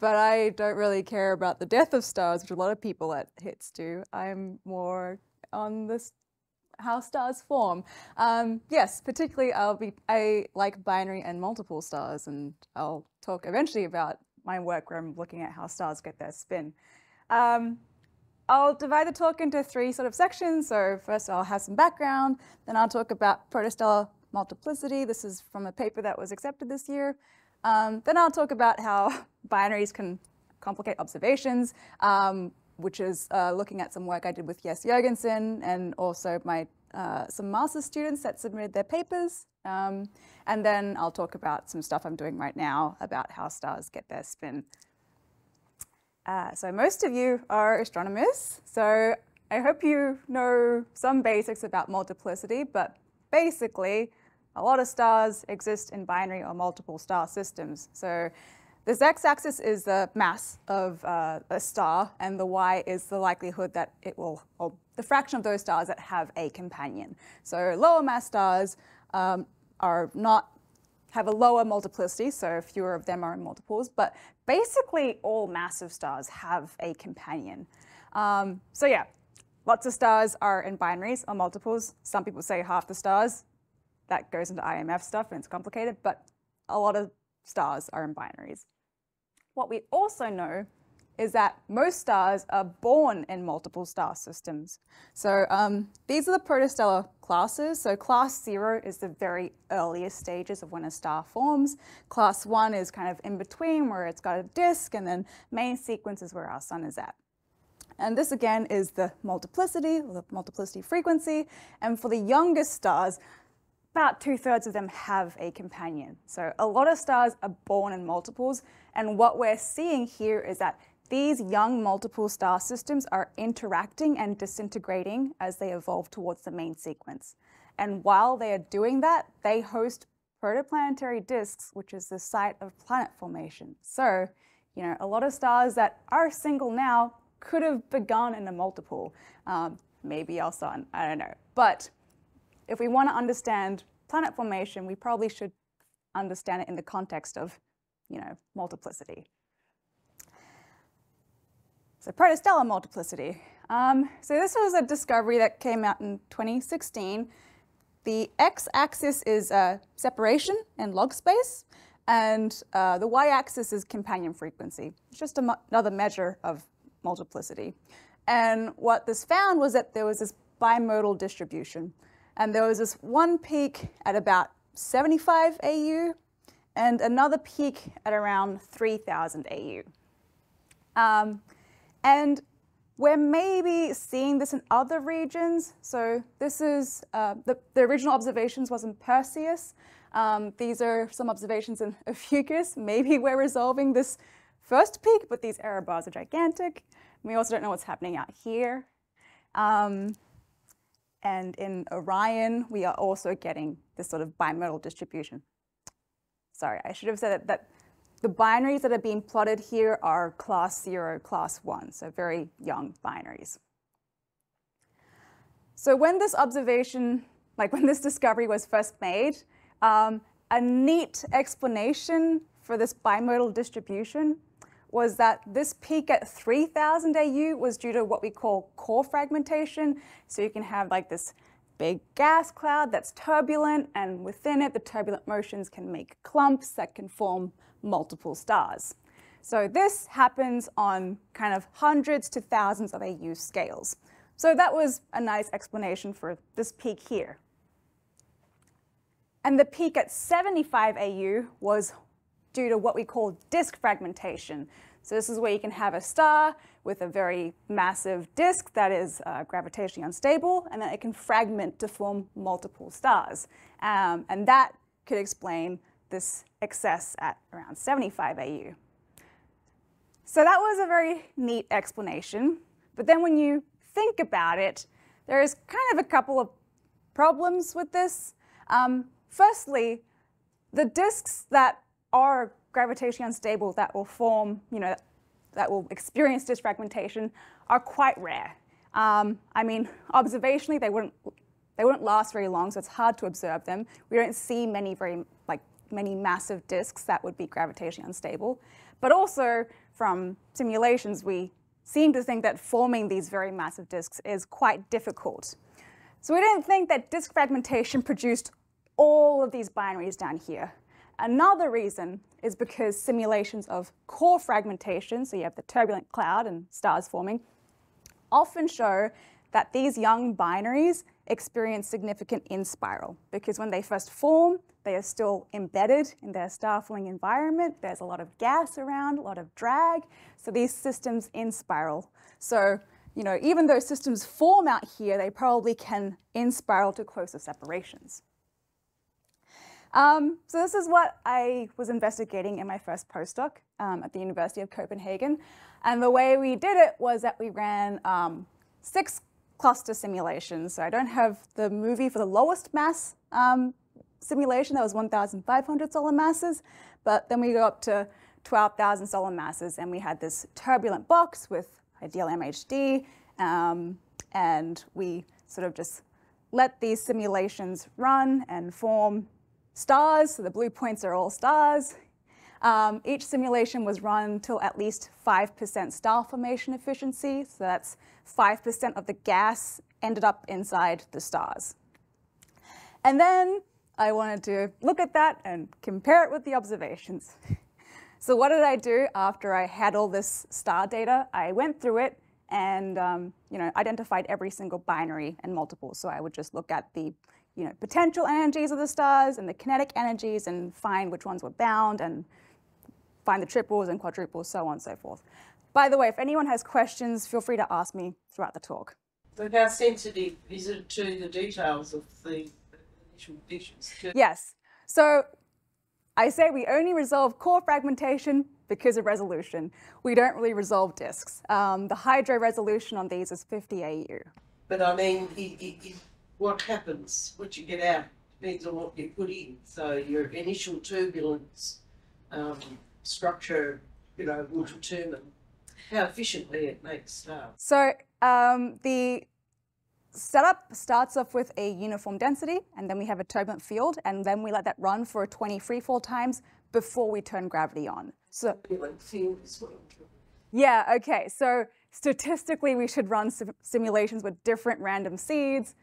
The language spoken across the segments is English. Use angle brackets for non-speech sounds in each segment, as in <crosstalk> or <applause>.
but I don't really care about the death of stars, which a lot of people at HITS do. I'm more on this how stars form. Um, yes, particularly I'll be I like binary and multiple stars, and I'll talk eventually about my work where I'm looking at how stars get their spin. Um, I'll divide the talk into three sort of sections. So first I'll have some background, then I'll talk about protostellar multiplicity. This is from a paper that was accepted this year. Um, then I'll talk about how <laughs> binaries can complicate observations, um, which is uh, looking at some work I did with Jes Jørgensen and also my uh, some master's students that submitted their papers. Um, and then I'll talk about some stuff I'm doing right now about how stars get their spin. Uh, so most of you are astronomers, so I hope you know some basics about multiplicity, but basically, a lot of stars exist in binary or multiple star systems. So this x-axis is the mass of uh, a star, and the y is the likelihood that it will, or the fraction of those stars that have a companion. So lower mass stars um, are not have a lower multiplicity, so fewer of them are in multiples, but basically all massive stars have a companion. Um, so yeah, lots of stars are in binaries or multiples. Some people say half the stars. That goes into IMF stuff and it's complicated, but a lot of stars are in binaries. What we also know is that most stars are born in multiple star systems. So um, these are the protostellar classes. So class zero is the very earliest stages of when a star forms. Class one is kind of in between where it's got a disk and then main sequence is where our sun is at. And this again is the multiplicity, the multiplicity frequency. And for the youngest stars, about two thirds of them have a companion. So a lot of stars are born in multiples. And what we're seeing here is that these young multiple star systems are interacting and disintegrating as they evolve towards the main sequence. And while they are doing that, they host protoplanetary disks, which is the site of planet formation. So, you know, a lot of stars that are single now could have begun in a multiple. Um, maybe our sun, I don't know. But if we want to understand planet formation, we probably should understand it in the context of, you know, multiplicity. So protostellar multiplicity. Um, so this was a discovery that came out in 2016. The x-axis is uh, separation in log space, and uh, the y-axis is companion frequency. It's just another measure of multiplicity. And what this found was that there was this bimodal distribution. And there was this one peak at about 75 AU and another peak at around 3000 AU. Um, and we're maybe seeing this in other regions. So this is, uh, the, the, original observations was in Perseus. Um, these are some observations in <laughs> Ophiuchus. Maybe we're resolving this first peak, but these error bars are gigantic. We also don't know what's happening out here. Um, and in Orion, we are also getting this sort of bimodal distribution. Sorry, I should have said that, the binaries that are being plotted here are class zero, class one, so very young binaries. So when this observation, like when this discovery was first made, um, a neat explanation for this bimodal distribution was that this peak at 3000 AU was due to what we call core fragmentation. So you can have like this big gas cloud that's turbulent, and within it, the turbulent motions can make clumps that can form multiple stars. So this happens on kind of hundreds to thousands of AU scales. So that was a nice explanation for this peak here. And the peak at 75 AU was due to what we call disk fragmentation. So this is where you can have a star with a very massive disk that is uh, gravitationally unstable, and then it can fragment to form multiple stars. Um, and that could explain this excess at around 75 AU. So that was a very neat explanation. But then when you think about it, there's kind of a couple of problems with this. Um, firstly, the disks that are gravitationally unstable that will form, you know, that will experience disk fragmentation are quite rare. Um, I mean, observationally, they wouldn't they wouldn't last very long, so it's hard to observe them. We don't see many very like many massive disks that would be gravitationally unstable. But also from simulations, we seem to think that forming these very massive disks is quite difficult. So we didn't think that disk fragmentation produced all of these binaries down here. Another reason is because simulations of core fragmentation, so you have the turbulent cloud and stars forming, often show that these young binaries experience significant in-spiral because when they first form, they are still embedded in their star-forming environment. There's a lot of gas around, a lot of drag. So these systems in-spiral. So, you know, even though systems form out here, they probably can in-spiral to closer separations. Um, so this is what I was investigating in my first postdoc um, at the University of Copenhagen. And the way we did it was that we ran um, six cluster simulations. So I don't have the movie for the lowest mass um, simulation, that was 1,500 solar masses, but then we go up to 12,000 solar masses and we had this turbulent box with ideal MHD, um, and we sort of just let these simulations run and form stars, so the blue points are all stars. Um, each simulation was run till at least 5% star formation efficiency, so that's 5% of the gas ended up inside the stars. And then I wanted to look at that and compare it with the observations. <laughs> so what did I do after I had all this star data? I went through it and um, you know, identified every single binary and multiple. So I would just look at the you know, potential energies of the stars and the kinetic energies and find which ones were bound and find the triples and quadruples, so on and so forth. By the way, if anyone has questions, feel free to ask me throughout the talk. So how sensitive is it to the details of the initial conditions? Yes. So I say we only resolve core fragmentation because of resolution. We don't really resolve disks. Um, the hydro resolution on these is 50 AU. But I mean, it, it, what happens, what you get out, depends on what you put in. So your initial turbulence um, structure, you know, will determine how efficiently it makes stars. So um, the setup starts off with a uniform density, and then we have a turbulent field, and then we let that run for 20 free fall times before we turn gravity on. So yeah, okay. So statistically, we should run sim simulations with different random seeds.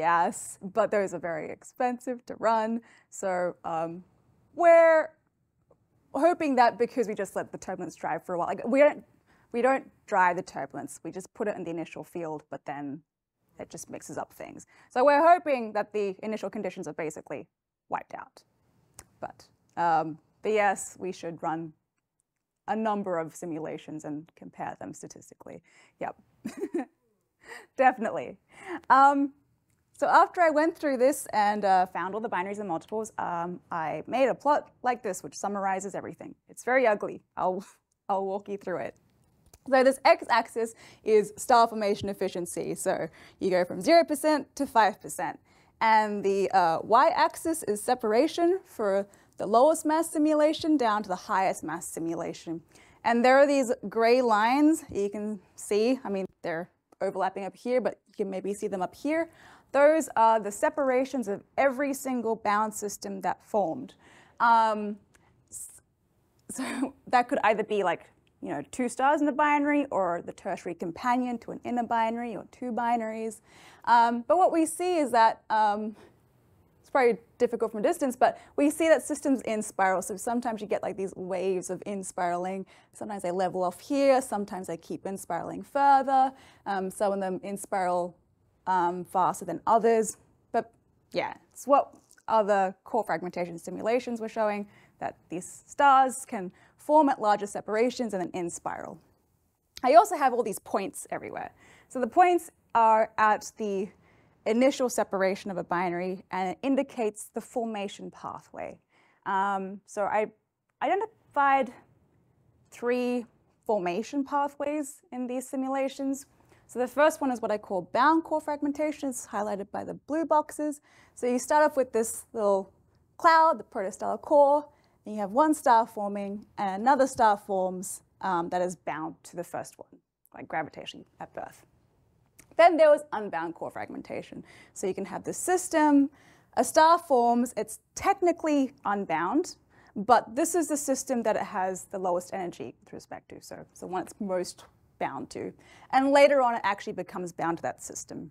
Yes, but those are very expensive to run. So um, we're hoping that because we just let the turbulence drive for a while, like we don't we don't drive the turbulence. We just put it in the initial field, but then it just mixes up things. So we're hoping that the initial conditions are basically wiped out. But, um, but yes, we should run a number of simulations and compare them statistically. Yep, <laughs> definitely. Um, so after I went through this and uh, found all the binaries and multiples, um, I made a plot like this, which summarizes everything. It's very ugly. I'll, <laughs> I'll walk you through it. So this x-axis is star formation efficiency. So you go from 0% to 5%. And the uh, y-axis is separation for the lowest mass simulation down to the highest mass simulation. And there are these gray lines you can see. I mean, they're overlapping up here, but you can maybe see them up here. Those are the separations of every single bound system that formed. Um, so <laughs> that could either be like you know, two stars in the binary or the tertiary companion to an inner binary or two binaries. Um, but what we see is that, um, it's probably difficult from a distance, but we see that systems in spiral. So sometimes you get like these waves of in spiraling. Sometimes they level off here, sometimes they keep in spiraling further. Um, some of them in spiral um, faster than others. But yeah, it's what other core fragmentation simulations were showing that these stars can form at larger separations and then in spiral. I also have all these points everywhere. So the points are at the initial separation of a binary and it indicates the formation pathway. Um, so I identified three formation pathways in these simulations. So the first one is what I call bound core fragmentation. It's highlighted by the blue boxes. So you start off with this little cloud, the protostellar core, and you have one star forming and another star forms um, that is bound to the first one, like gravitation at birth. Then there was unbound core fragmentation. So you can have the system, a star forms, it's technically unbound, but this is the system that it has the lowest energy with respect to, so it's the one it's most bound to. And later on, it actually becomes bound to that system.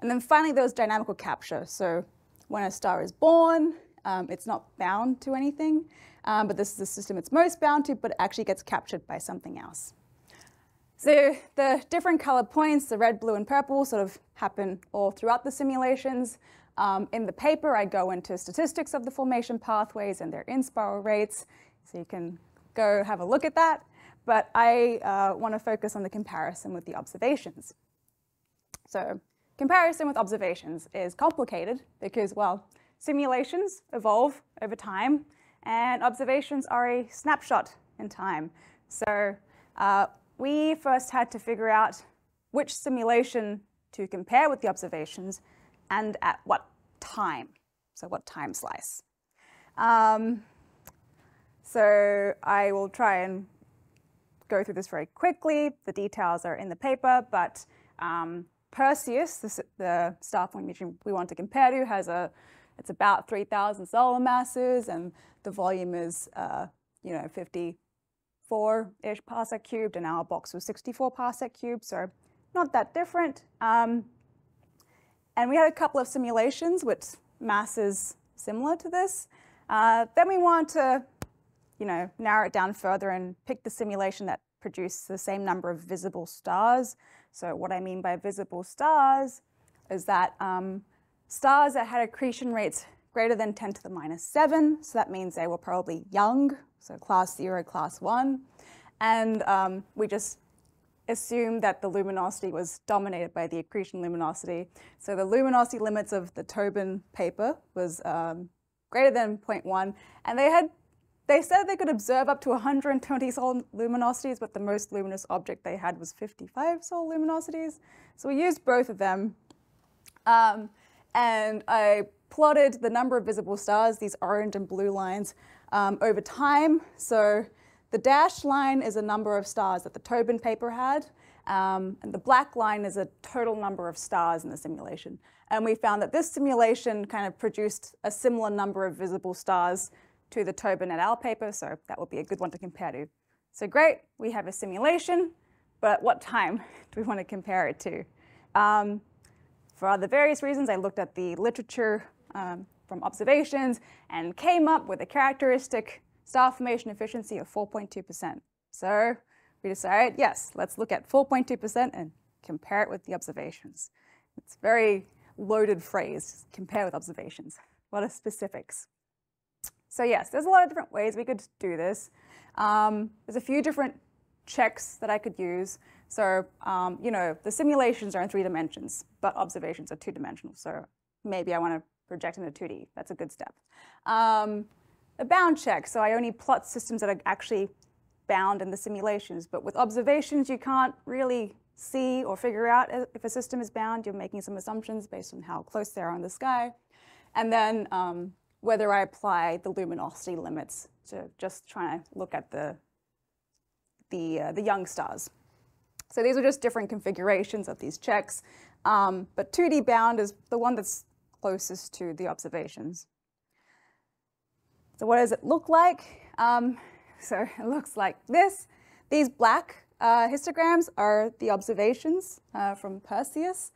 And then finally, there's dynamical capture. So when a star is born, um, it's not bound to anything, um, but this is the system it's most bound to, but it actually gets captured by something else. So the different color points, the red, blue, and purple, sort of happen all throughout the simulations. Um, in the paper, I go into statistics of the formation pathways and their inspiral rates, so you can go have a look at that. But I uh, want to focus on the comparison with the observations. So comparison with observations is complicated because, well, simulations evolve over time, and observations are a snapshot in time. So uh, we first had to figure out which simulation to compare with the observations and at what time. So what time slice. Um, so I will try and go through this very quickly. The details are in the paper, but um, Perseus, the, the star formation we want to compare to, has a it's about 3,000 solar masses, and the volume is uh, you know 54-ish parsec cubed, and our box was 64 parsec cubed, so not that different. Um, and we had a couple of simulations with masses similar to this. Uh, then we want to, you know, narrow it down further and pick the simulation that produced the same number of visible stars. So what I mean by visible stars is that um, stars that had accretion rates greater than 10 to the minus 7, so that means they were probably young, so class 0, class 1. And um, we just assumed that the luminosity was dominated by the accretion luminosity. So the luminosity limits of the Tobin paper was um, greater than 0.1, and they had they said they could observe up to 120 solar luminosities, but the most luminous object they had was 55 solar luminosities. So we used both of them. Um, and I plotted the number of visible stars, these orange and blue lines, um, over time. So the dashed line is a number of stars that the Tobin paper had, um, and the black line is a total number of stars in the simulation. And we found that this simulation kind of produced a similar number of visible stars to the Tobin et al. paper, so that would be a good one to compare to. So great, we have a simulation, but what time <laughs> do we want to compare it to? Um, for the various reasons, I looked at the literature um, from observations and came up with a characteristic star formation efficiency of 4.2%. So we decided, yes, let's look at 4.2% and compare it with the observations. It's a very loaded phrase, compare with observations. A lot of specifics. So yes, there's a lot of different ways we could do this. Um, there's a few different checks that I could use. So, um, you know, the simulations are in three dimensions, but observations are two dimensional. So maybe I want to project into 2D. That's a good step. Um, a bound check. So I only plot systems that are actually bound in the simulations. But with observations, you can't really see or figure out if a system is bound. You're making some assumptions based on how close they are on the sky. And then um, whether I apply the luminosity limits to just trying to look at the, the, uh, the young stars. So these are just different configurations of these checks. Um, but 2D bound is the one that's closest to the observations. So what does it look like? Um, so <laughs> it looks like this. These black uh, histograms are the observations uh, from Perseus.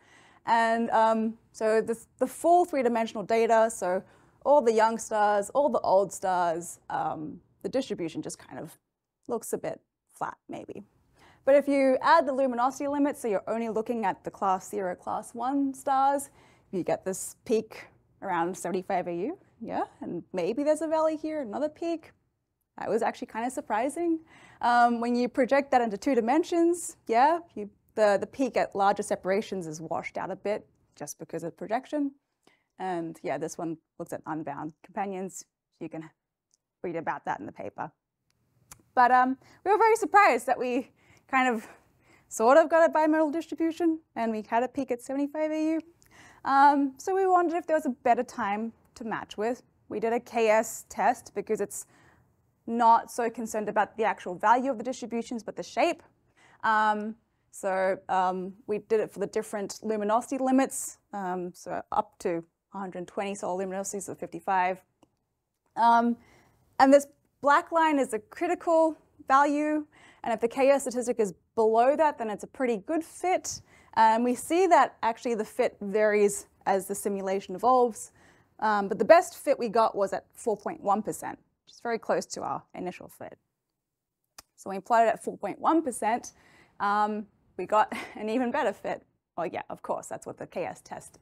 And um, so this, the full three-dimensional data, so all the young stars, all the old stars, um, the distribution just kind of looks a bit flat maybe. But if you add the luminosity limit, so you're only looking at the class 0, class 1 stars, you get this peak around 75 AU yeah, and maybe there's a valley here, another peak. That was actually kind of surprising. Um, when you project that into two dimensions, yeah, you, the, the peak at larger separations is washed out a bit just because of projection. And yeah, this one looks at unbound companions. You can read about that in the paper. But um, we were very surprised that we kind of sort of got a bimodal distribution and we had a peak at 75 AU. Um, so we wondered if there was a better time to match with. We did a KS test because it's not so concerned about the actual value of the distributions, but the shape. Um, So um, we did it for the different luminosity limits, um, so up to 120 solar luminosities of 55. Um, and this black line is a critical value, and if the KS statistic is below that, then it's a pretty good fit. And we see that actually the fit varies as the simulation evolves. Um, but the best fit we got was at 4.1%, which is very close to our initial fit. So when we plotted at 4.1%, um, we got <laughs> an even better fit. Well, yeah, of course, that's what the KS test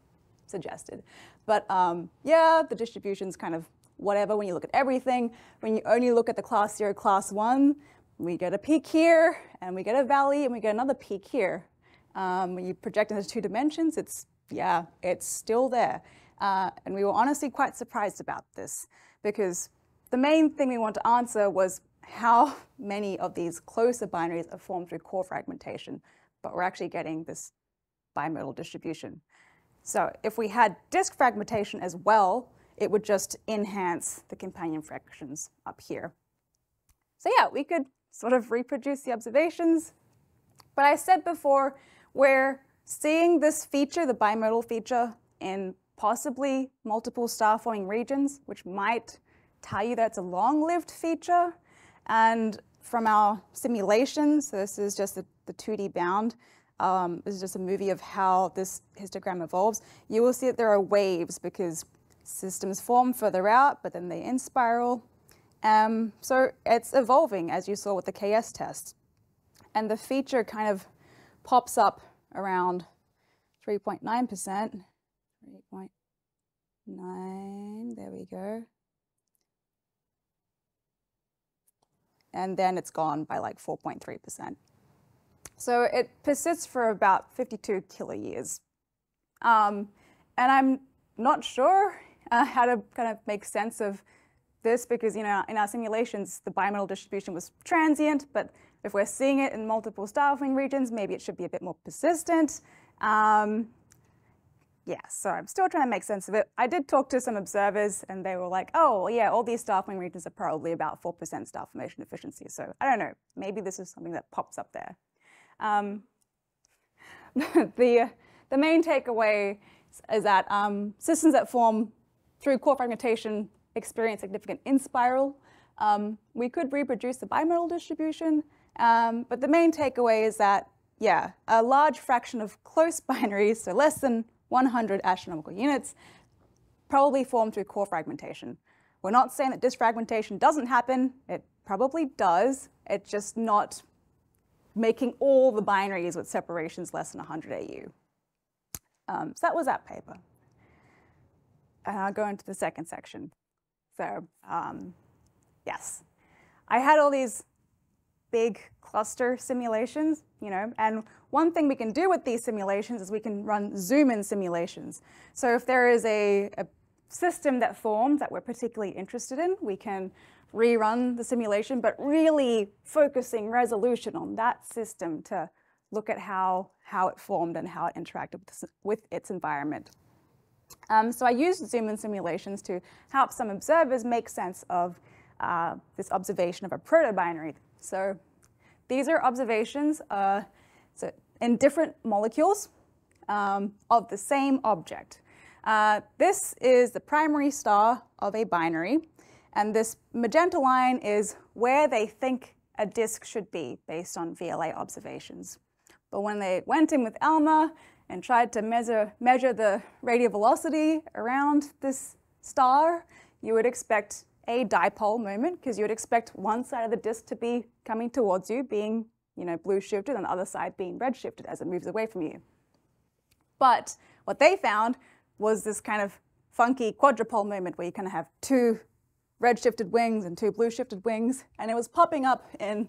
suggested. But um, yeah, the distribution's kind of whatever when you look at everything. When you only look at the class zero, class one, we get a peak here, and we get a valley, and we get another peak here. Um, when you project into two dimensions, it's, yeah, it's still there. Uh, and we were honestly quite surprised about this because the main thing we want to answer was how <laughs> many of these closer binaries are formed through core fragmentation, but we're actually getting this bimodal distribution. So if we had disk fragmentation as well, it would just enhance the companion fractions up here. So yeah, we could sort of reproduce the observations. But I said before, we're seeing this feature, the bimodal feature, in possibly multiple star-forming regions, which might tell you that it's a long-lived feature. And from our simulations, so this is just the, the 2D bound, um, this is just a movie of how this histogram evolves, you will see that there are waves because systems form further out, but then they in spiral. Um, so it's evolving, as you saw with the KS test. And the feature kind of pops up around 3.9%. 3.9, there we go. And then it's gone by like 4.3%. So it persists for about 52 kiloyears. Um, and I'm not sure uh, how to kind of make sense of this because you know in our simulations the bimodal distribution was transient, but if we're seeing it in multiple star-forming regions, maybe it should be a bit more persistent. Um, yeah, so I'm still trying to make sense of it. I did talk to some observers and they were like, oh, yeah, all these star-forming regions are probably about 4% star formation efficiency. So I don't know, maybe this is something that pops up there. Um, <laughs> the, the main takeaway is that um, systems that form through core fragmentation experience significant in-spiral. Um, we could reproduce the bimodal distribution, um, but the main takeaway is that, yeah, a large fraction of close <laughs> binaries, so less than 100 astronomical units, probably form through core fragmentation. We're not saying that disk fragmentation doesn't happen. It probably does. It's just not making all the binaries with separations less than 100 AU. Um, so that was that paper. And I'll go into the second section. So um, yes, I had all these big cluster simulations, you know, and one thing we can do with these simulations is we can run zoom-in simulations. So if there is a, a system that forms that we're particularly interested in, we can rerun the simulation, but really focusing resolution on that system to look at how, how it formed and how it interacted with, its environment. Um, so I used zoom-in simulations to help some observers make sense of uh, this observation of a proto-binary. So these are observations uh, so in different molecules um, of the same object. Uh, this is the primary star of a binary, and this magenta line is where they think a disk should be based on VLA observations. But when they went in with ALMA and tried to measure, measure the radial velocity around this star, you would expect a dipole moment because you would expect one side of the disk to be coming towards you, being you know, blue shifted, and the other side being red shifted as it moves away from you. But what they found was this kind of funky quadrupole moment where you kind of have two red shifted wings and two blue shifted wings, and it was popping up in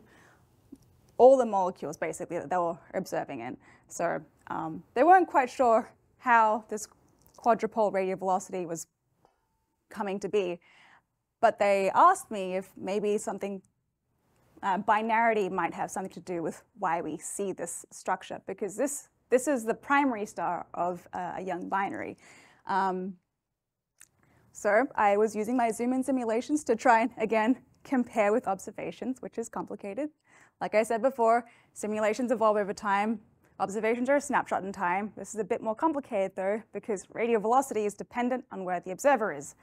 all the molecules basically that they were observing in. So um, they weren't quite sure how this quadrupole radial velocity was coming to be, but they asked me if maybe something uh, binarity might have something to do with why we see this structure, because this, this is the primary star of uh, a young binary. Um, so I was using my zoom-in simulations to try and, again, compare with observations, which is complicated. Like I said before, simulations evolve over time. Observations are a snapshot in time. This is a bit more complicated though, because radial velocity is dependent on where the observer is.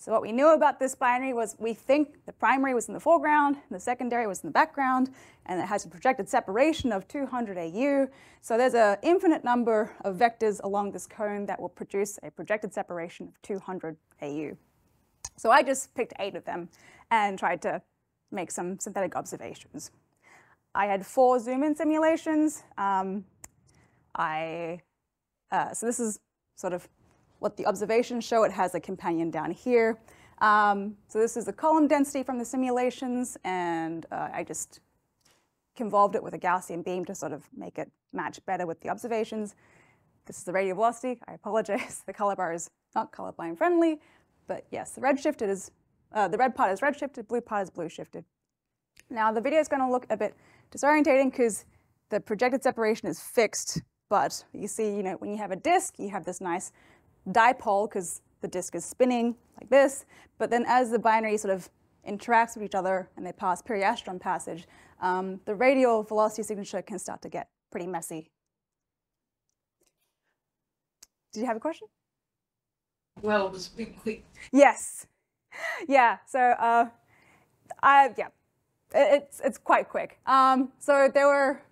So what we knew about this binary was we think the primary was in the foreground, the secondary was in the background, and it has a projected separation of 200 AU. So there's an infinite number of vectors along this cone that will produce a projected separation of 200 AU. So I just picked eight of them and tried to make some synthetic observations. I had four zoom-in simulations. Um, I, uh, so this is sort of what the observations show. It has a companion down here. Um, so this is the column density from the simulations, and uh, I just convolved it with a Gaussian beam to sort of make it match better with the observations. This is the radial velocity. I apologize. <laughs> The color bar is not colorblind friendly, but yes, the red shifted is, uh, the red part is red shifted, blue part is blue shifted. Now the video is going to look a bit disorientating because the projected separation is fixed, but you see, you know, when you have a disk, you have this nice dipole because the disk is spinning like this. But then as the binary sort of interacts with each other and they pass periastron passage, um, the radial velocity signature can start to get pretty messy. Did you have a question? Well, it was a bit quick. Yes. Yeah. So, uh, I yeah, it's it's quite quick. Um, so there were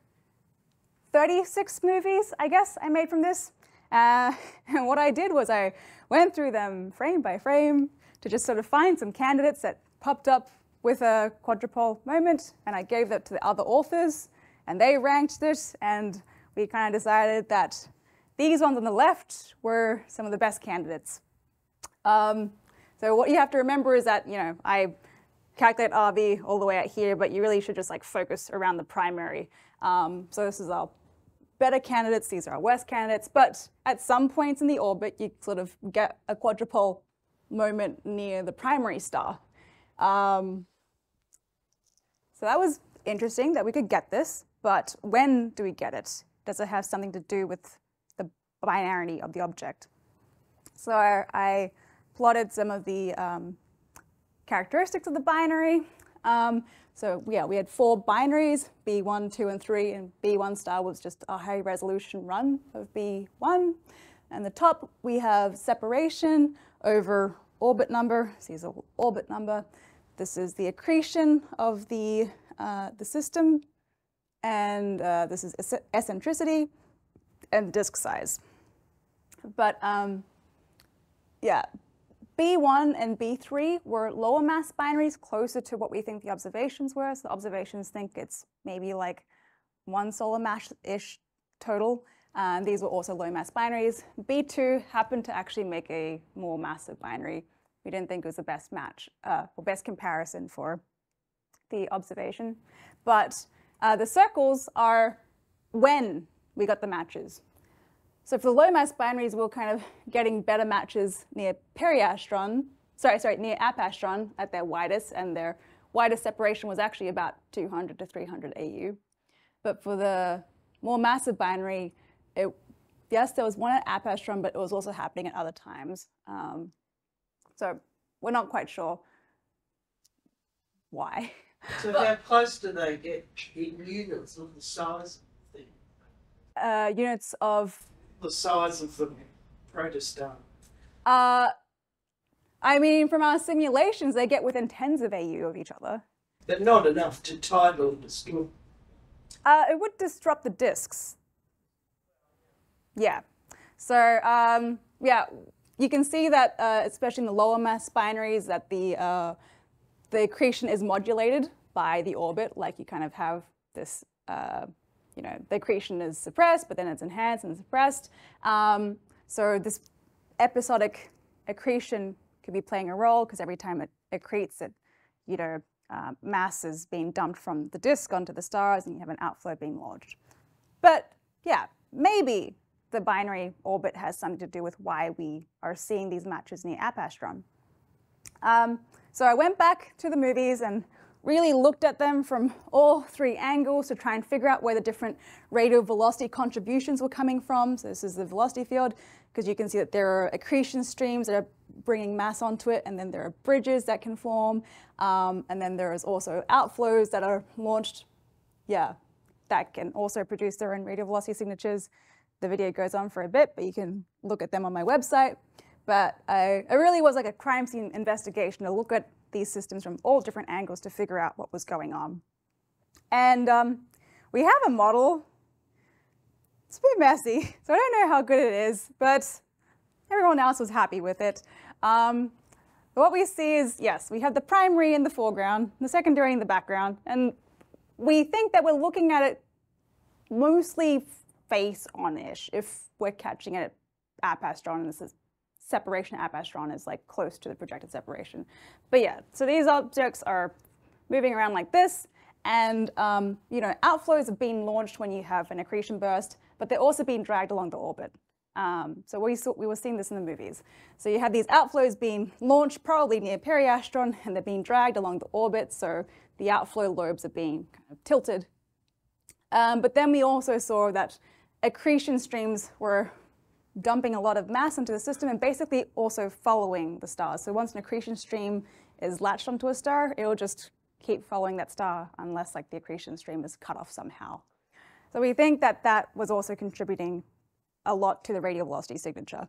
36 movies, I guess, I made from this. Uh, <laughs> and what I did was I went through them frame by frame to just sort of find some candidates that popped up with a quadrupole moment, and I gave that to the other authors, and they ranked it, and we kind of decided that these ones on the left were some of the best candidates. Um, so what you have to remember is that, you know, I calculate RV all the way out here, but you really should just like focus around the primary. Um, so this is our better candidates, these are our worst candidates, but at some points in the orbit, you sort of get a quadrupole moment near the primary star. Um, so that was interesting that we could get this, but when do we get it? Does it have something to do with the binarity of the object? So I, I plotted some of the um, characteristics of the binary. Um, so yeah, we had four binaries, B1, 2, and 3, and B1 star was just a high resolution run of B1. And the top, we have separation over orbit number. Here's an orbit number. This is the accretion of the, uh, the system. And uh, this is eccentricity and disk size. But um, yeah, B1 and B3 were lower mass binaries, closer to what we think the observations were. So the observations think it's maybe like one solar mass-ish total. These were also low mass binaries. B2 happened to actually make a more massive binary. We didn't think it was the best match uh, or best comparison for the observation. But uh, the circles are when we got the matches. So for the low mass binaries, we're kind of getting better matches near periastron, sorry, sorry, near apastron at their widest, and their widest separation was actually about 200 to 300 AU. But for the more massive binary, it, yes, there was one at apastron, but it was also happening at other times. Um, so we're not quite sure why. So how close do they get in units of the size thing? Uh, units of the size of the protostar? Uh, I mean, from our simulations, they get within tens of AU of each other. But not enough to tidal distort. Uh, it would disrupt the disks. Yeah. So, um, yeah, you can see that, uh, especially in the lower mass binaries, that the, uh, the accretion is modulated by the orbit, like you kind of have this uh, you know, the accretion is suppressed, but then it's enhanced and suppressed. Um, so this episodic accretion could be playing a role because every time it accretes, it, you know, uh, mass is being dumped from the disk onto the stars and you have an outflow being lodged. But yeah, maybe the binary orbit has something to do with why we are seeing these matches near Apastron. Um, so I went back to the movies and really looked at them from all three angles to try and figure out where the different radial velocity contributions were coming from. So this is the velocity field, because you can see that there are accretion streams that are bringing mass onto it, and then there are bridges that can form, um, and then there is also outflows that are launched yeah, that can also produce their own radial velocity signatures. The video goes on for a bit, but you can look at them on my website. But I, it really was like a crime scene investigation to look at these systems from all different angles to figure out what was going on. And um, we have a model. It's a bit messy, <laughs> so I don't know how good it is, but everyone else was happy with it. Um, what we see is, yes, we have the primary in the foreground, the secondary in the background, and we think that we're looking at it mostly face on-ish if we're catching it at apastron, and this is separation at apastron is like close to the projected separation. But yeah, so these objects are moving around like this, and um, you know, outflows have been launched when you have an accretion burst, but they're also being dragged along the orbit. Um, so we, saw, we were seeing this in the movies. So you have these outflows being launched probably near periastron, and they're being dragged along the orbit, so the outflow lobes are being kind of tilted. Um, but then we also saw that accretion streams were dumping a lot of mass into the system and basically also following the stars. So once an accretion stream is latched onto a star, it'll just keep following that star unless like the accretion stream is cut off somehow. So we think that that was also contributing a lot to the radial velocity signature.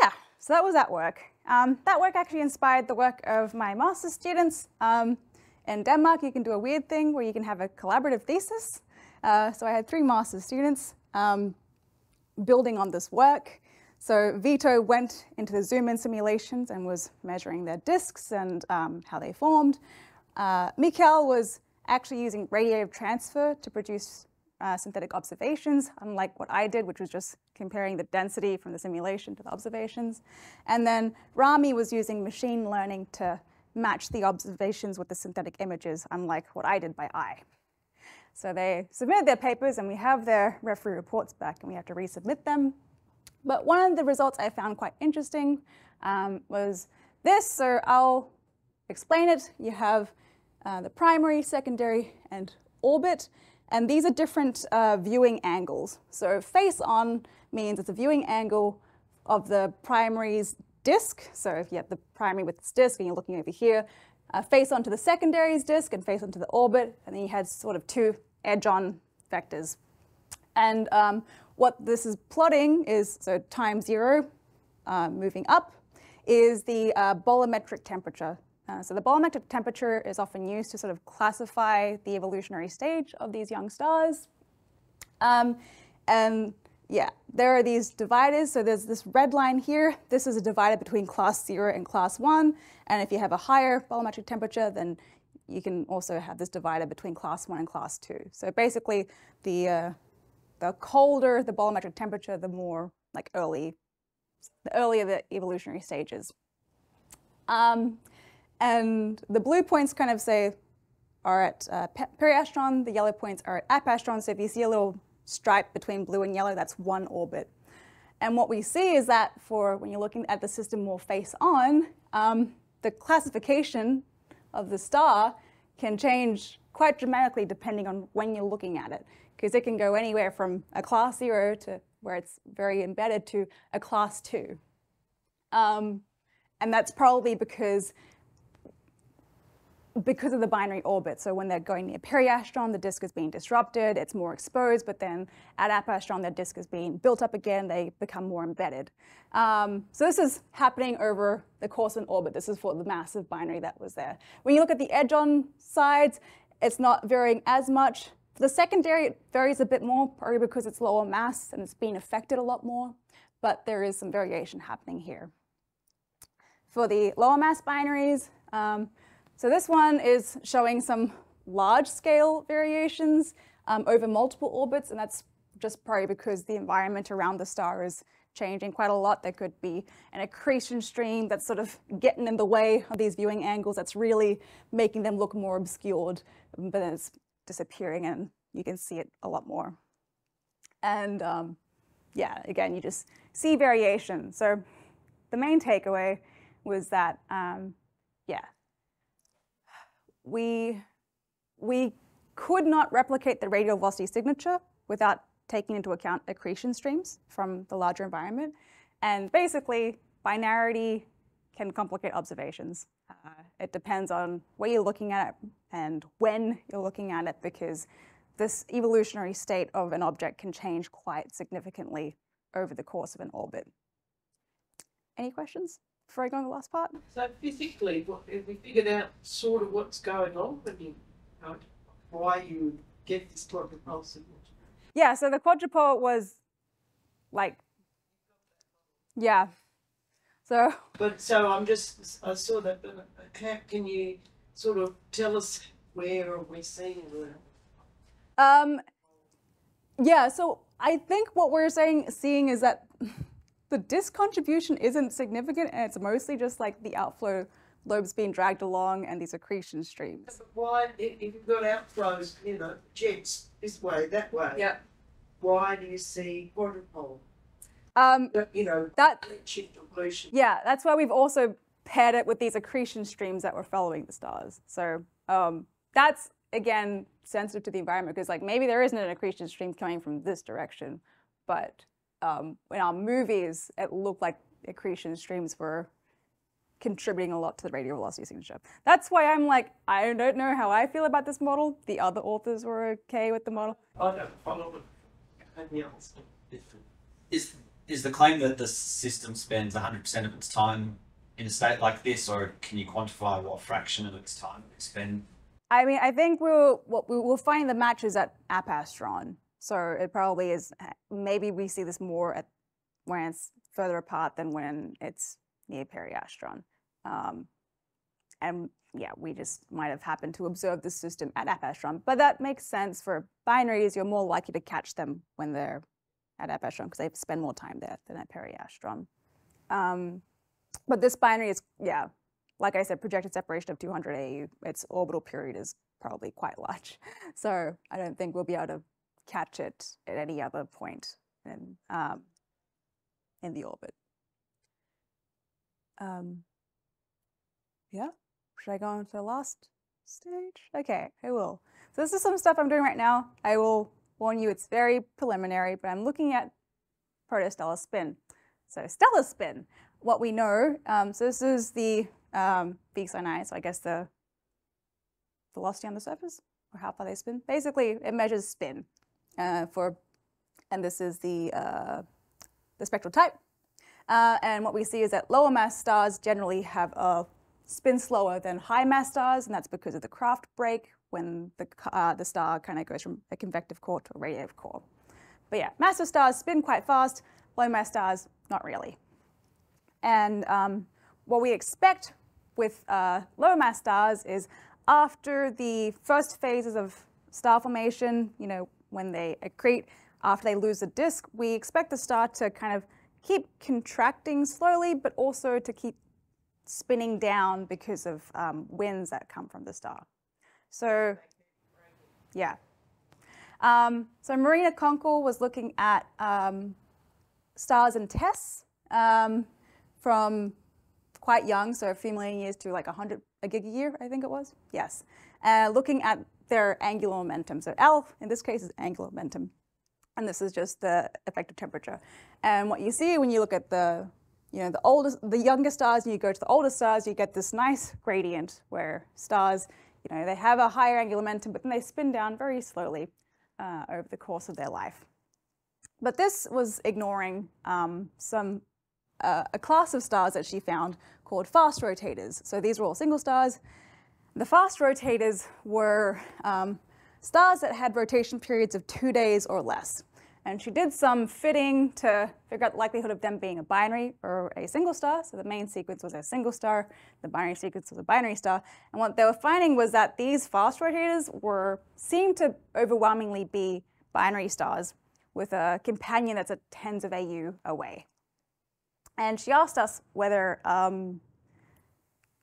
Yeah, so that was that work. Um, that work actually inspired the work of my master's students. Um, in Denmark, you can do a weird thing where you can have a collaborative thesis. Uh, so I had three master's students um, building on this work. So Vito went into the zoom-in simulations and was measuring their disks and um, how they formed. Uh, was actually using radiative transfer to produce uh, synthetic observations, unlike what I did, which was just comparing the density from the simulation to the observations. And then Rami was using machine learning to match the observations with the synthetic images, unlike what I did by eye. So they submitted their papers and we have their referee reports back and we have to resubmit them. But one of the results I found quite interesting um, was this, so I'll explain it. You have uh, the primary, secondary, and orbit, and these are different uh, viewing angles. So face on means it's a viewing angle of the primary's disk. So if you have the primary with its disk and you're looking over here, uh, face onto the secondary's disk and face onto the orbit, and then you had sort of two edge-on vectors. And um, what this is plotting is, so time zero, uh, moving up, is the uh, bolometric temperature. Uh, so the bolometric temperature is often used to sort of classify the evolutionary stage of these young stars. Um, and yeah, there are these dividers. So there's this red line here. This is a divider between class zero and class one. And if you have a higher bolometric temperature, then you can also have this divider between class one and class two. So basically, the, uh, the colder the bolometric temperature, the more like early, the earlier the evolutionary stages. Um, and the blue points kind of say are at uh, periastron, the yellow points are at apastron. So if you see a little stripe between blue and yellow, that's one orbit. And what we see is that for when you're looking at the system more face on, um, the classification of the star can change quite dramatically depending on when you're looking at it. Because it can go anywhere from a class zero to where it's very embedded to a class two. Um, and that's probably because because of the binary orbit. So when they're going near periastron, the disk is being disrupted, it's more exposed, but then at apastron, the disk is being built up again, they become more embedded. Um, so this is happening over the course of an orbit. This is for the massive binary that was there. When you look at the edge-on sides, it's not varying as much. For the secondary, it varies a bit more, probably because it's lower mass and it's being affected a lot more, but there is some variation happening here. For the lower mass binaries, um, so this one is showing some large scale variations um, over multiple orbits, and that's just probably because the environment around the star is changing quite a lot. There could be an accretion stream that's sort of getting in the way of these viewing angles that's really making them look more obscured, but then it's disappearing and you can see it a lot more. And um, yeah, again, you just see variation. So the main takeaway was that, um, yeah, we, we could not replicate the radial velocity signature without taking into account accretion streams from the larger environment. And basically, binarity can complicate observations. Uh, it depends on where you're looking at it and when you're looking at it because this evolutionary state of an object can change quite significantly over the course of an orbit. Any questions before I go on the last part? So physically, we figured out sort of what's going on when you, uh, why you get this quadrupole signal? Yeah, so the quadrupole was like, yeah. So. <laughs> But so I'm just, I saw that, but how can you sort of tell us where are we seeing that? Um, yeah, so I think what we're saying, seeing is that <laughs> the disk contribution isn't significant and it's mostly just like the outflow lobes being dragged along and these accretion streams. Why, if you've got outflows, you know, jets this way, that way, yeah. why do you see quadrupole? Um, you know, that pollution. Yeah, that's why we've also paired it with these accretion streams that were following the stars. So um, that's again sensitive to the environment because like maybe there isn't an accretion stream coming from this direction, but um, in our movies it looked like accretion streams were contributing a lot to the radial velocity signature. That's why I'm like, I don't know how I feel about this model. The other authors were okay with the model. I don't follow it. Is is the claim that the system spends 100% of its time in a state like this, or can you quantify what fraction of its time it spends? I mean, I think we'll what we will find the matches at apastron. So it probably is. Maybe we see this more at when it's further apart than when it's near periastron. Um, and yeah, we just might have happened to observe the system at apastron. But that makes sense for binaries. You're more likely to catch them when they're at apastron because they spend more time there than at periastron. Um, but this binary is, yeah, like I said, projected separation of 200 AU. Its orbital period is probably quite large. <laughs> So I don't think we'll be able to catch it at any other point in, um, in the orbit. Um, yeah, should I go on to the last stage? Okay, I will. So this is some stuff I'm doing right now. I will warn you it's very preliminary, but I'm looking at protostellar spin. So stellar spin, what we know, um, so this is the um, Sinai, so I guess the velocity on the surface, or how far they spin. Basically, it measures spin uh, for, and this is the, uh, the spectral type. Uh, and what we see is that lower mass stars generally have a spin slower than high mass stars, and that's because of the Kraft break, when the, uh, the star kind of goes from a convective core to a radiative core. But yeah, massive stars spin quite fast, low mass stars, not really. And um, what we expect with uh, low mass stars is after the first phases of star formation, you know, when they accrete, after they lose the disk, we expect the star to kind of keep contracting slowly, but also to keep spinning down because of um, winds that come from the star. So, yeah. Um, so Marina Kounkel was looking at um, stars and TESS um, from quite young, so a few million years to like 100 a gig a year, I think it was. Yes. Uh, looking at their angular momentum. So L, in this case, is angular momentum. And this is just the effective temperature. And what you see when you look at the, you know, the oldest, the younger stars, and you go to the older stars, you get this nice gradient where stars you know, they have a higher angular momentum, but then they spin down very slowly uh, over the course of their life. But this was ignoring um, some uh, a class of stars that she found called fast rotators. So these were all single stars. The fast rotators were um, stars that had rotation periods of two days or less. And she did some fitting to figure out the likelihood of them being a binary or a single star. So the main sequence was a single star, the binary sequence was a binary star. And what they were finding was that these fast rotators were seemed to overwhelmingly be binary stars with a companion that's at tens of AU away. And she asked us whether um,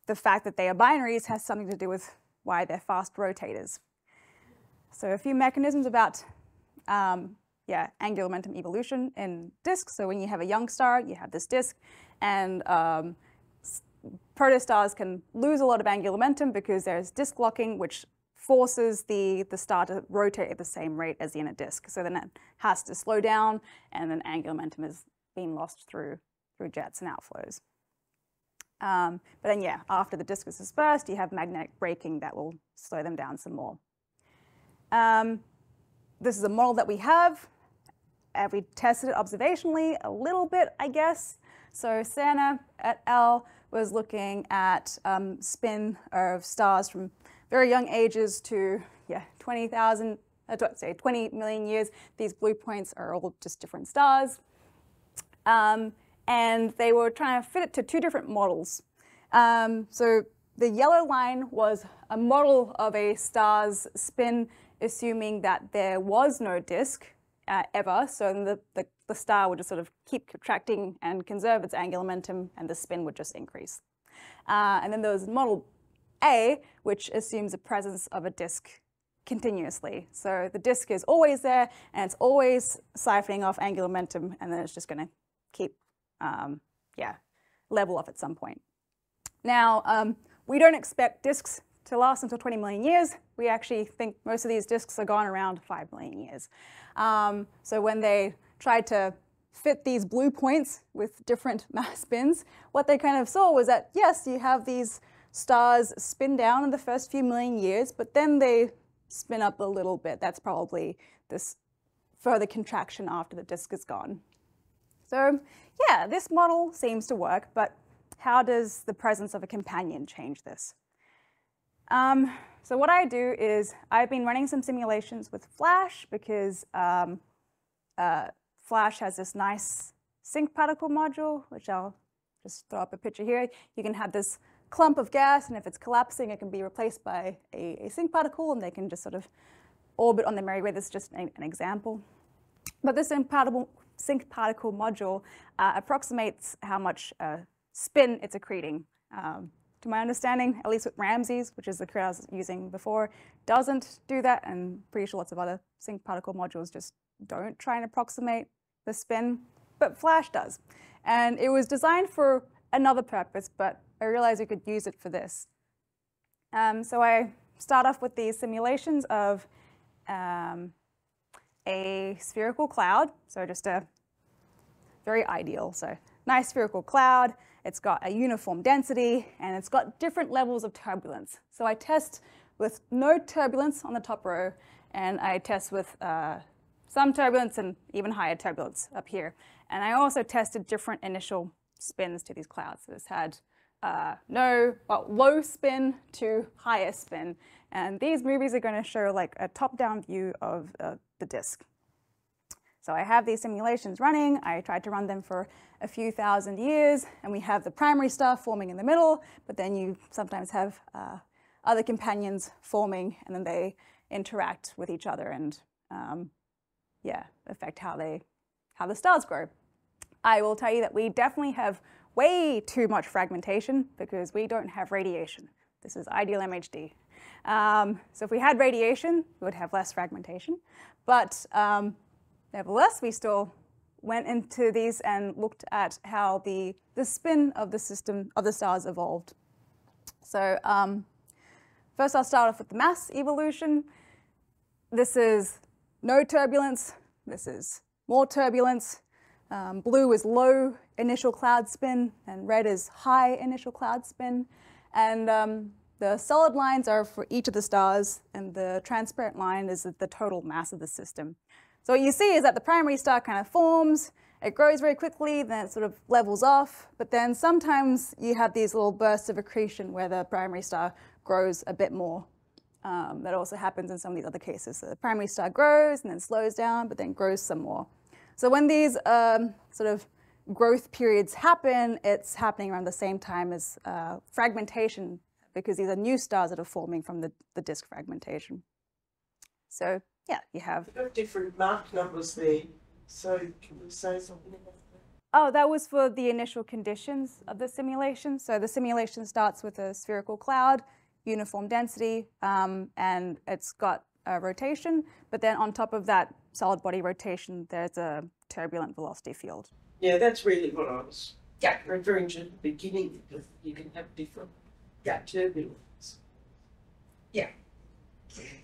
the fact that they are binaries has something to do with why they're fast rotators. So a few mechanisms about um, yeah, angular momentum evolution in disks. So when you have a young star, you have this disk, and um, protostars can lose a lot of angular momentum because there's disk locking, which forces the, the star to rotate at the same rate as the inner disk. So then it has to slow down, and then angular momentum is being lost through, through jets and outflows. Um, but then, yeah, after the disk is dispersed, you have magnetic braking that will slow them down some more. Um, this is a model that we have. And we tested it observationally a little bit, I guess. So Serna et al. was looking at um, spin of stars from very young ages to, yeah, 20,000, uh, say 20 million years. These blue points are all just different stars. Um, and they were trying to fit it to two different models. Um, so the yellow line was a model of a star's spin, assuming that there was no disk uh, ever. So the, the, the, star would just sort of keep contracting and conserve its angular momentum, and the spin would just increase. Uh, and then there was model A, which assumes the presence of a disk continuously. So the disk is always there, and it's always siphoning off angular momentum, and then it's just going to keep, um, yeah, level off at some point. Now, um, we don't expect disks to last until 20 million years. We actually think most of these disks are gone around 5 million years. Um, so when they tried to fit these blue points with different <laughs> mass spins, what they kind of saw was that, yes, you have these stars spin down in the first few million years, but then they spin up a little bit. That's probably this further contraction after the disk is gone. So yeah, this model seems to work, but how does the presence of a companion change this? Um, so what I do is I've been running some simulations with Flash because um, uh, Flash has this nice sink particle module, which I'll just throw up a picture here. You can have this clump of gas, and if it's collapsing, it can be replaced by a, a sink particle, and they can just sort of orbit on the merry way. This is just an, an example. But this sink particle, sink particle module uh, approximates how much uh, spin it's accreting. Um, to my understanding, at least with Ramses, which is the crate I was using before, doesn't do that, and pretty sure lots of other sink particle modules just don't try and approximate the spin, but Flash does. And it was designed for another purpose, but I realized we could use it for this. Um, so I start off with these simulations of um, a spherical cloud, so just a very ideal, so nice spherical cloud, it's got a uniform density, and it's got different levels of turbulence. So I test with no turbulence on the top row, and I test with uh, some turbulence and even higher turbulence up here. And I also tested different initial spins to these clouds. So this had uh, no, well, low spin to higher spin. And these movies are going to show like a top-down view of uh, the disk. So I have these simulations running. I tried to run them for a few thousand years, and we have the primary stuff forming in the middle, but then you sometimes have uh, other companions forming, and then they interact with each other and, um, yeah, affect how they, how the stars grow. I will tell you that we definitely have way too much fragmentation because we don't have radiation. This is ideal MHD. Um, so if we had radiation, we would have less fragmentation. But um, nevertheless, we still went into these and looked at how the, the spin of the system of the stars evolved. So um, first I'll start off with the mass evolution. This is no turbulence. This is more turbulence. Um, blue is low initial cloud spin, and red is high initial cloud spin. And um, the solid lines are for each of the stars, and the transparent line is the total mass of the system. So what you see is that the primary star kind of forms, it grows very quickly, then it sort of levels off, but then sometimes you have these little bursts of accretion where the primary star grows a bit more. Um, that also happens in some of these other cases. So the primary star grows and then slows down, but then grows some more. So when these um, sort of growth periods happen, it's happening around the same time as uh, fragmentation because these are new stars that are forming from the, the disk fragmentation. So yeah, you have. You've got different Mach numbers there. So can you say something about that? Oh, that was for the initial conditions of the simulation. So the simulation starts with a spherical cloud, uniform density, um, and it's got a rotation. But then on top of that solid body rotation, there's a turbulent velocity field. Yeah, that's really what I was yeah. referring to at the beginning, because you can have different yeah. turbulence. Yeah.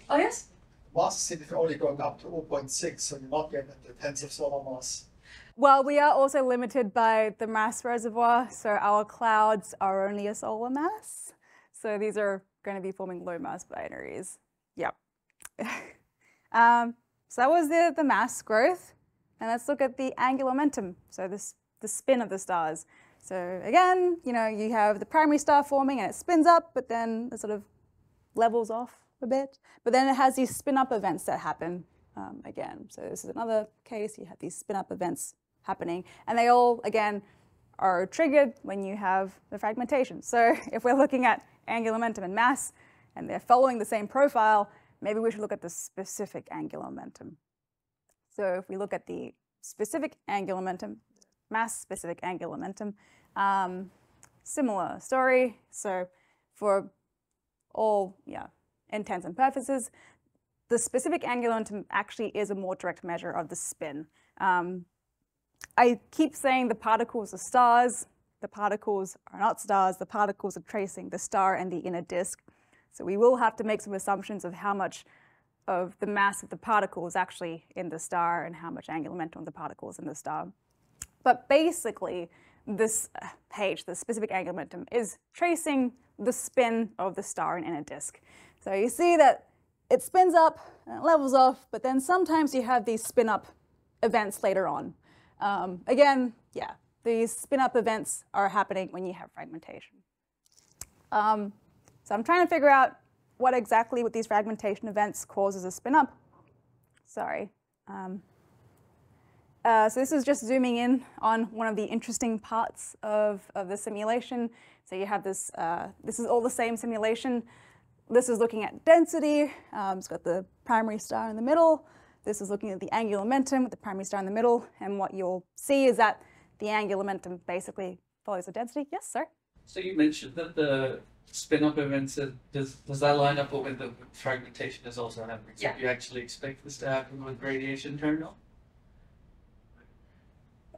Oh, yes? mass is only going up to 0.6, so you're not getting the tens of solar mass Well, we are also limited by the mass reservoir, so our clouds are only a solar mass. So these are going to be forming low mass binaries. Yep. <laughs> um, so that was the, the mass growth. And let's look at the angular momentum, so this the spin of the stars. So again, you know, you have the primary star forming and it spins up, but then it sort of levels off a bit. But then it has these spin up events that happen um, again. So this is another case, you have these spin up events happening and they all, again, are triggered when you have the fragmentation. So <laughs> if we're looking at angular momentum and mass and they're following the same profile, maybe we should look at the specific angular momentum. So if we look at the specific angular momentum, mass specific angular momentum, um, similar story. So for all yeah, intents and purposes, the specific angular momentum actually is a more direct measure of the spin. Um, I keep saying the particles are stars. The particles are not stars. The particles are tracing the star and the inner disk. So we will have to make some assumptions of how much of the mass of the particle is actually in the star and how much angular momentum the particle is in the star. But basically, this page, the specific angular momentum, is tracing the spin of the star and inner disk. So you see that it spins up and it levels off, but then sometimes you have these spin up events later on. Um, again, yeah, these spin up events are happening when you have fragmentation. Um, so I'm trying to figure out what exactly with these fragmentation events causes a spin up. Sorry. Um, uh, so this is just zooming in on one of the interesting parts of, of the simulation. So you have this, uh, this is all the same simulation. This is looking at density. Um, it's got the primary star in the middle. This is looking at the angular momentum with the primary star in the middle. And what you'll see is that the angular momentum basically follows the density. Yes, sir? So you mentioned that the spin-up events, uh, does, does that line up with the fragmentation is also happening? So Yeah. you actually expect this to happen with radiation turned on?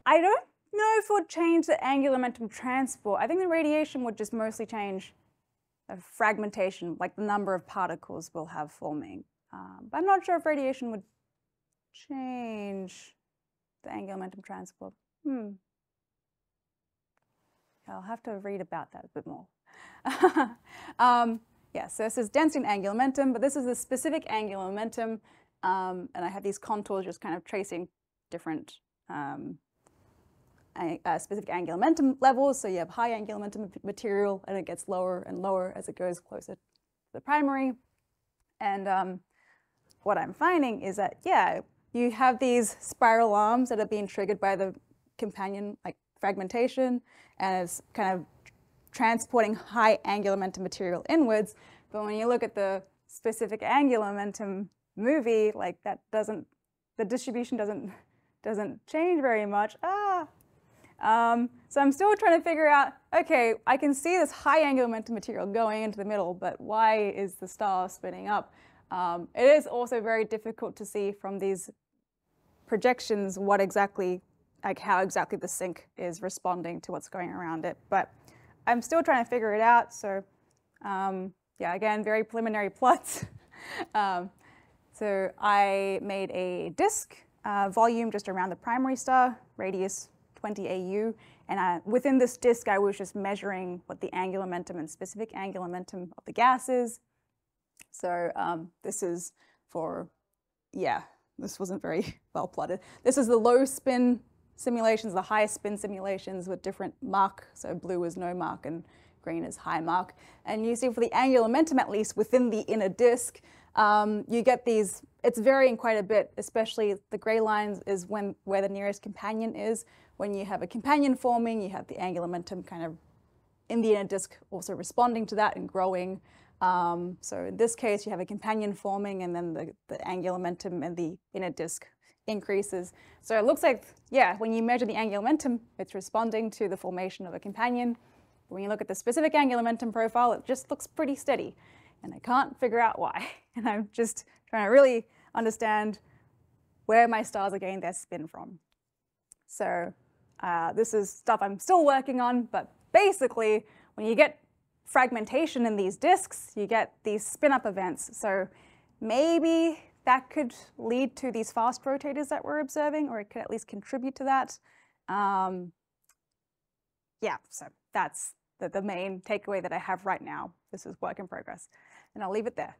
I don't know if it would change the angular momentum transport. I think the radiation would just mostly change the fragmentation, like the number of particles we'll have forming. Um, but I'm not sure if radiation would change the angular momentum transport. Hmm. I'll have to read about that a bit more. <laughs> um, yeah, so this is density and angular momentum, but this is the specific angular momentum. Um, and I have these contours just kind of tracing different um, uh, specific angular momentum levels. So you have high angular momentum material and it gets lower and lower as it goes closer to the primary. And um, what I'm finding is that, yeah, you have these spiral arms that are being triggered by the companion like fragmentation and it's kind of transporting high angular momentum material inwards. But when you look at the specific angular momentum movie, like that doesn't, the distribution doesn't, doesn't change very much. Ah, um, so I'm still trying to figure out, okay, I can see this high angular momentum material going into the middle, but why is the star spinning up? Um, it is also very difficult to see from these projections what exactly, like how exactly the sink is responding to what's going around it. But I'm still trying to figure it out. So um, yeah, again, very preliminary <laughs> plots. um, so I made a disk uh, volume just around the primary star, radius 20 AU. And I, within this disk, I was just measuring what the angular momentum and specific angular momentum of the gas is. So um, this is for, yeah, this wasn't very <laughs> well plotted. This is the low spin simulations, the high spin simulations with different Mach. So blue is no Mach and green is high Mach. And you see for the angular momentum, at least within the inner disk, um, you get these, it's varying quite a bit, especially the gray lines is when where the nearest companion is. When you have a companion forming, you have the angular momentum kind of in the inner disk also responding to that and growing. Um, so in this case, you have a companion forming and then the, the angular momentum in the inner disk increases. So it looks like, yeah, when you measure the angular momentum, it's responding to the formation of a companion. But When you look at the specific angular momentum profile, it just looks pretty steady. And I can't figure out why. <laughs> And I'm just trying to really understand where my stars are getting their spin from. So uh, this is stuff I'm still working on, but basically, when you get fragmentation in these disks, you get these spin-up events. So maybe that could lead to these fast rotators that we're observing, or it could at least contribute to that. Um, yeah, so that's the, the main takeaway that I have right now. This is work in progress. And I'll leave it there.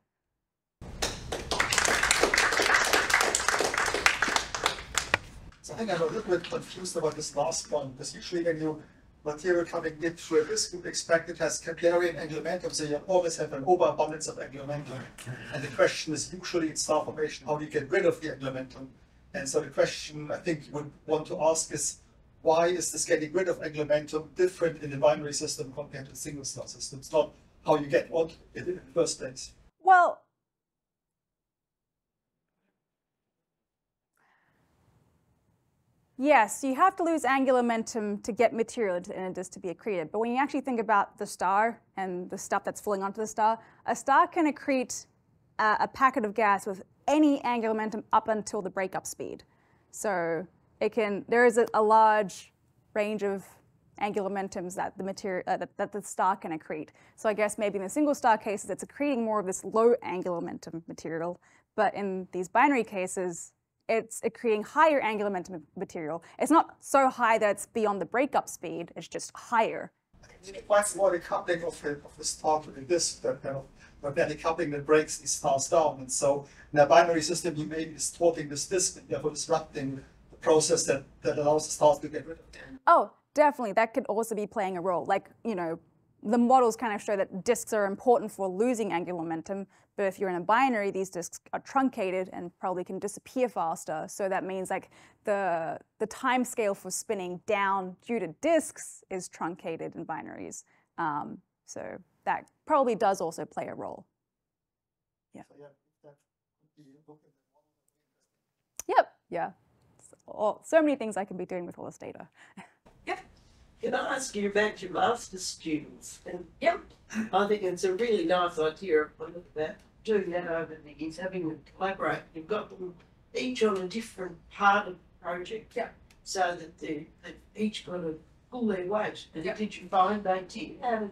So I think I'm a little bit confused about this last one, because usually when you material coming in through a disk, you expect it has Keplerian angular momentum, so you always have an overabundance of angular. And the question is usually in star formation, how do you get rid of the angular? And so the question I think you would want to ask is, why is this getting rid of angular different in the binary system compared to single star systems? Not how you get what in the first place. Well, Yes, you have to lose angular momentum to get material into the inner disk to be accreted. But when you actually think about the star and the stuff that's falling onto the star, a star can accrete a, a packet of gas with any angular momentum up until the breakup speed. So it can. There is a, a large range of angular momentums that the material uh, that, that, the star can accrete. So I guess maybe in the single star cases, it's accreting more of this low angular momentum material. But in these binary cases, it's creating higher angular momentum material. It's not so high that it's beyond the breakup speed, it's just higher. Quite more the coupling of the, of the the disk, that kind of magnetic coupling that breaks these stars down. And so in a binary system, you may be distorting this disk and therefore disrupting the process that, that allows the stars to get rid of them. Oh, definitely. That could also be playing a role. Like, you know, the models kind of show that disks are important for losing angular momentum, but if you're in a binary, these disks are truncated and probably can disappear faster. So that means like the, the time scale for spinning down due to disks is truncated in binaries. Um, so that probably does also play a role. Yeah. Yep, yeah. So, so many things I can be doing with all this data. <laughs> Can I ask you about your master's students? And yep, I think it's a really nice idea. If I look at that, doing that over the years, having them collaborate. You've got them each on a different part of the project. Yeah. So that they, they've each got to pull their weight. And Yeah. did you find they did? How did,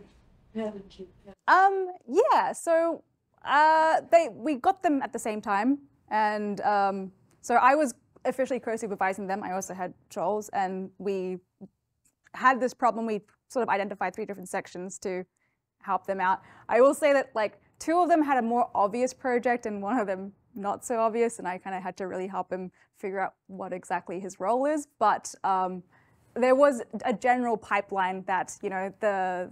how did you? Um, yeah, so uh, they we got them at the same time, and um, so I was officially co-supervising them. I also had Joel's, and we had this problem. We sort of identified three different sections to help them out. I will say that like two of them had a more obvious project, and one of them not so obvious, and I kind of had to really help him figure out what exactly his role is. But um, there was a general pipeline that you know the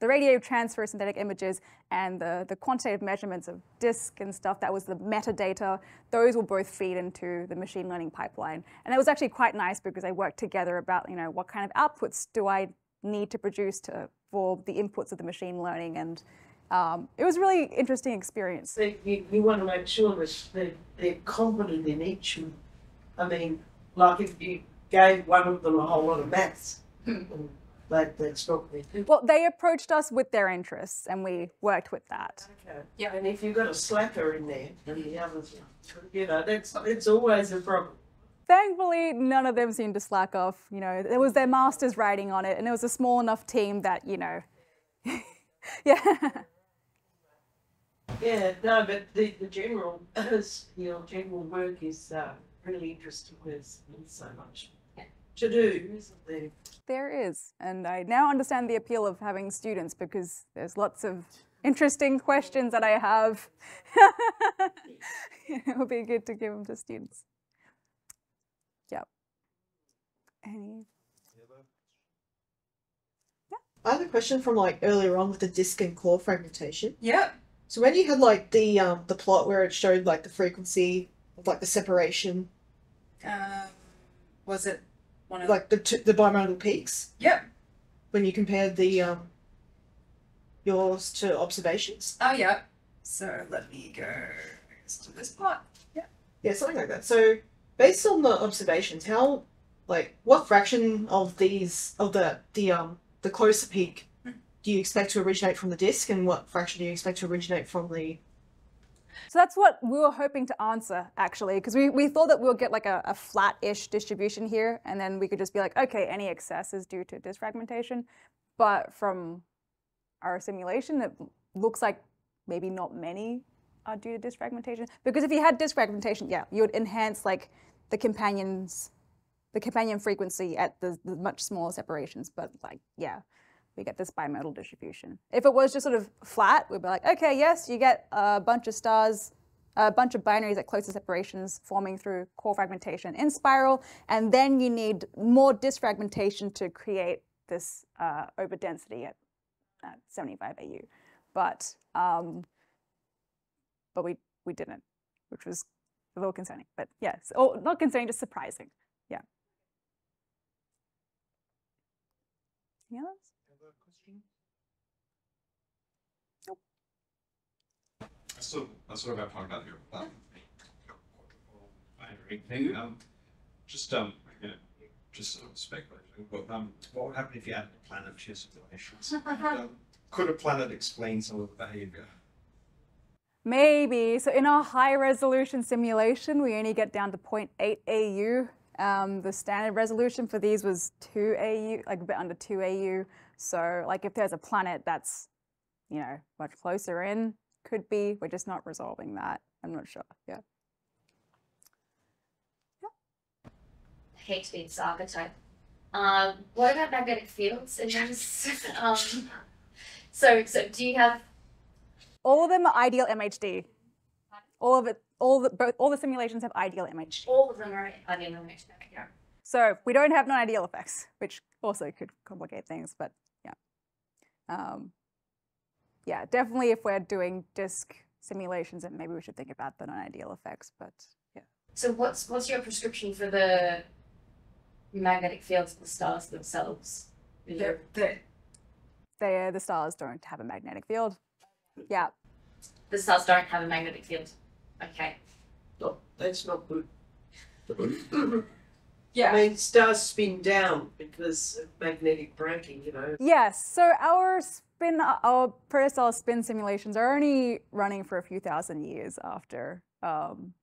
the radio transfer of synthetic images and the, the quantitative measurements of disk and stuff, that was the metadata, those will both feed into the machine learning pipeline. And it was actually quite nice because they worked together about, you know, what kind of outputs do I need to produce to, for the inputs of the machine learning. And um, it was a really interesting experience. So you, you want to make sure that they're, they're competent in each. and- I mean, like if you gave one of them a whole lot of maths, that, that's not their Well, they approached us with their interests and we worked with that. Okay. Yeah. And if you've got a slacker in there and the others, you know, that's, it's always a problem. Thankfully, none of them seemed to slack off. You know, there was their master's writing on it, and it was a small enough team that, you know, <laughs> yeah. Yeah, no, but the, the general, <laughs> you know, general work is, uh, really interesting. There's, there's so much to do, isn't there? There is, and I now understand the appeal of having students because there's lots of interesting questions that I have. <laughs> it would be good to give them to students. Yep. Any? Yeah. I have a question from like earlier on with the disk and core fragmentation. Yeah. So when you had like the um the plot where it showed like the frequency of like the separation, Um, was it one of like the t- the bimodal peaks, Yep. when you compared the um yours to observations? Oh yeah. So let me go to this part. Yeah. Yeah, something like that. So based on the observations, how like what fraction of these of the the um the closer peak do you expect to originate from the disk, and what fraction do you expect to originate from the So that's what we were hoping to answer, actually, because we, we thought that we'll get like a, a flat-ish distribution here, and then we could just be like, okay, any excess is due to disk fragmentation. But from our simulation, it looks like maybe not many are due to disk fragmentation? Because if you had disk fragmentation, yeah, you would enhance like the companions, the companion frequency at the, the much smaller separations. But like, yeah, we get this bimodal distribution. If it was just sort of flat, we'd be like, okay, yes, you get a bunch of stars, a bunch of binaries at closer separations forming through core fragmentation in spiral, and then you need more disk fragmentation to create this uh, overdensity at, at 75 AU. But um, but we we didn't, which was a little concerning. But yes, oh, not concerning, just surprising. Yeah. Anything? I sort of, I sort of got talking about here. um, thing. Um, just um, you just sort of speculating. But um, what would happen if you added planetary simulations? <laughs> And, um, could a planet explain some of the behavior? Maybe. So in our high resolution simulation, we only get down to 0.8 AU. Um, the standard resolution for these was 2 AU, like a bit under 2 AU. So like if there's a planet that's, you know, much closer in, could be, we're just not resolving that. I'm not sure. Yeah. I hate to be the saga type. Um, what about magnetic fields in those? <laughs> um, so, so do you have All of them are ideal MHD. All of it, all the both, all the simulations have ideal MHD. all of them are ideal image? Yeah. So we don't have non-ideal effects, which also could complicate things, but yeah. Um, yeah, definitely if we're doing disk simulations, then maybe we should think about the non-ideal effects, but yeah. So what's what's your prescription for the magnetic fields of the stars themselves? Is there- That, They, the stars don't have a magnetic field. Yeah, The stars don't have a magnetic field. Okay. not, that's not good. <coughs> yeah. I Yeah. mean, stars spin down because of magnetic braking, you know. Yes, so our spin, our protostar spin simulations are only running for a few thousand years after um,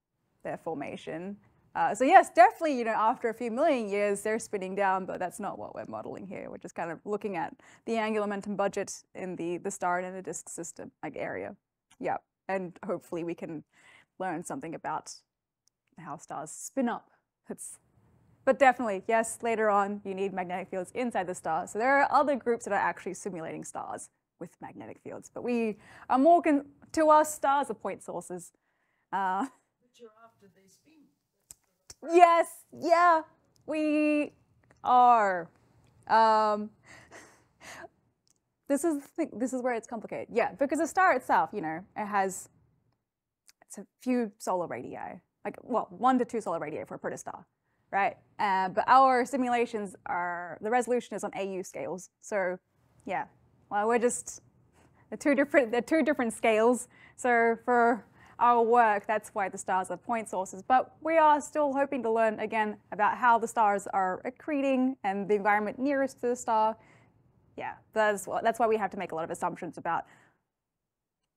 their formation. Uh, so yes, definitely, you know, after a few million years, they're spinning down, but that's not what we're modeling here. We're just kind of looking at the angular momentum budget in the the star and the disk system like area. Yeah, and hopefully we can learn something about how stars spin up. It's but definitely, yes, later on, you need magnetic fields inside the star. So there are other groups that are actually simulating stars with magnetic fields. But we are more, con- to us, stars are point sources. Uh, But you're after they spin. yes, yeah, we are. Um, this is the this is where it's complicated. Yeah, because the star itself, you know, it has it's a few solar radii, like well, one to two solar radii for a protostar, right? Uh, but our simulations are the resolution is on AU scales, so yeah. Well, we're just they're two different they're two different scales. So for our work, that's why the stars are point sources. But we are still hoping to learn again about how the stars are accreting and the environment nearest to the star. Yeah, that's that's why we have to make a lot of assumptions about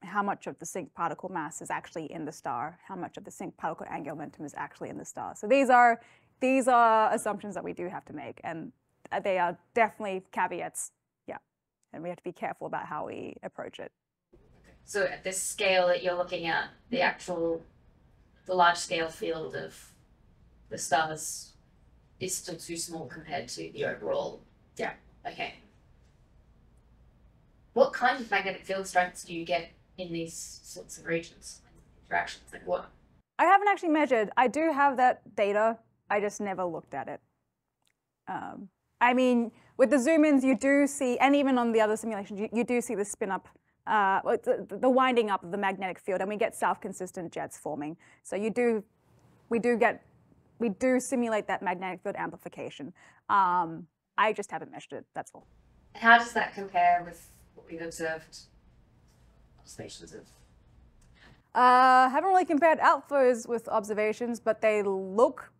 how much of the sink particle mass is actually in the star, how much of the sink particle angular momentum is actually in the star. So these are these are assumptions that we do have to make, and they are definitely caveats. Yeah, and we have to be careful about how we approach it. So at this scale that you're looking at, the actual, the large scale field of the stars is still too small compared to the overall. Yeah. Okay. What kind of magnetic field strengths do you get in these sorts of regions? Interactions, like what? I haven't actually measured. I do have that data. I just never looked at it. Um, I mean, with the zoom ins, you do see, and even on the other simulations, you, you do see the spin up, uh, the, the winding up of the magnetic field, and we get self consistent jets forming. So you do, we do get, we do simulate that magnetic field amplification. Um, I just haven't measured it, that's all. How does that compare with what we've observed observations of? Uh, haven't really compared outflows with observations, but they look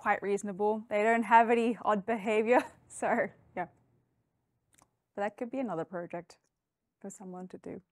quite reasonable. They don't have any odd behavior, <laughs> so yeah. But that could be another project for someone to do.